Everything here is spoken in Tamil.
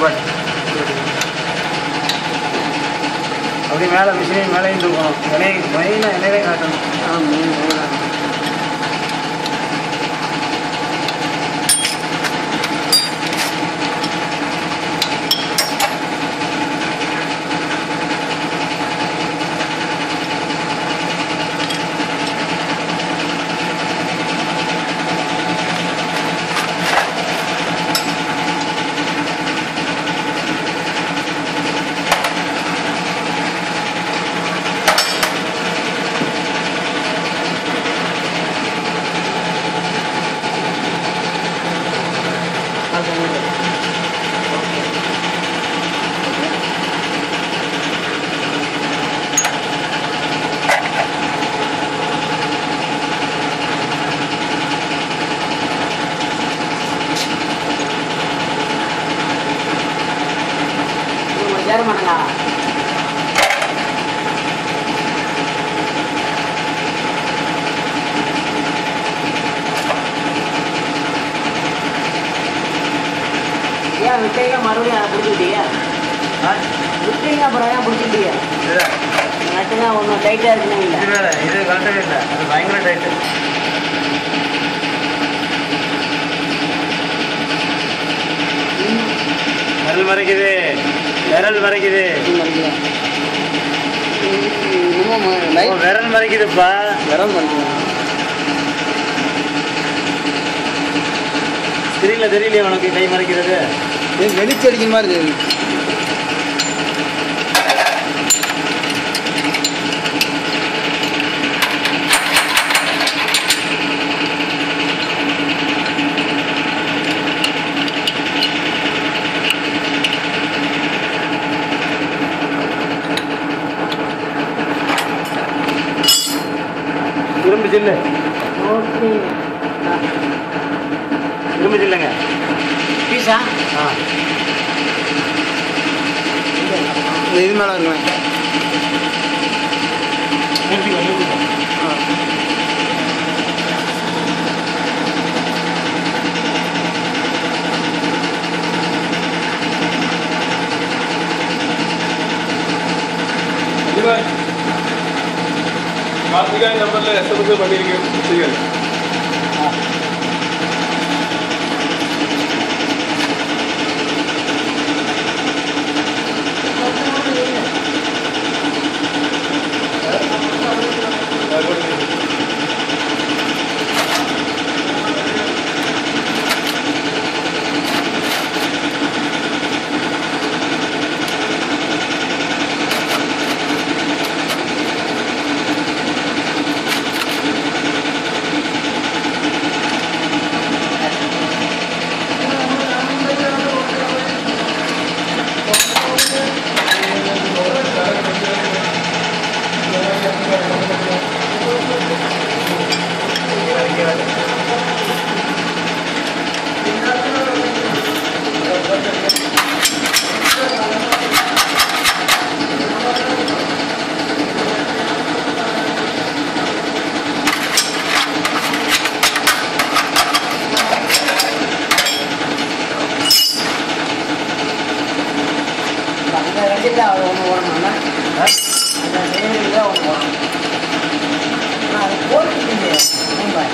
நிப்பாட்டு அப்படி மேலே மிஷினையும் மேலேயும் தூக்கணும். இணைய மெயினாக இணையிலே காட்டணும். ஆ மூணு இவங்க சேர மாட்டாங்க ஏன் விட்டீங்க மறுபடியும் அதை பிடிச்சிக்கிட்டீங்க ஆ? விட்டீங்க அப்புறம் ஏன் பிடிச்சிக்கிட்டீங்க இது நட்டுங்க ஒன்றும் டைட்டாக இருக்குன்னு இல்லை. இது கரெக்டாக இல்லை. அது பயங்கர டைட்டு விரல் மறைக்குது. விரல் வரைக்குது. விரல் மறைக்குதுப்பா. விரல் பண்ணுங்க தெரியல தெரியலையே உனக்கு கை மறைக்கிறது. வெளிச்சடிக்கிற மாதிரி தெரியுது. இரும்பு சில்லு ஓகே இரும்பு சில்லுங்க பீஸா ஆ இது மேலே കാർത്തിക നമ്പറിൽ എസ് എം എസ് പണിയിരിക്കും ചെയ്യുന്നത് ಇದಕ್ಕಿಲ್ಲ ಒಂದು ಓಡೋಣ ಅದರಲ್ಲಿ ಇಲ್ಲ ಒಂದು ಓಡೋಣ ನಾನು ಕೋರ್ಟಿದ್ದೀನಿ ಮುಂಬೈ